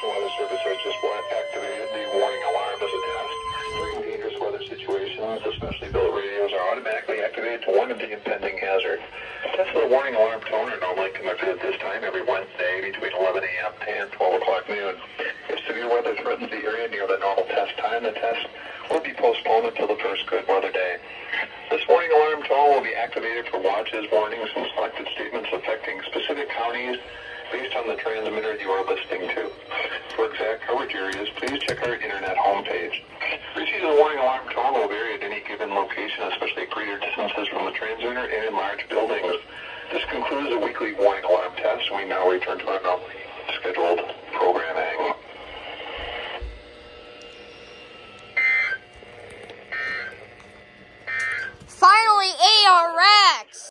National Weather Service has just activated the warning alarm as a test. During dangerous weather situations, especially built radios, are automatically activated to warn of the impending hazard. Tests of the warning alarm tone are normally conducted at this time every Wednesday between 11 a.m. and 12 o'clock noon. If severe weather threatens the area near the normal test time, the test will be postponed until the first good weather day. This warning alarm tone will be activated for watches, warnings, and selected statements affecting specific counties, based on the transmitter you are listening to. For exact coverage areas, please check our internet homepage. Of the warning alarm tone will vary at any given location, especially at greater distances from the transmitter and in large buildings. This concludes the weekly warning alarm test. We now return to our scheduled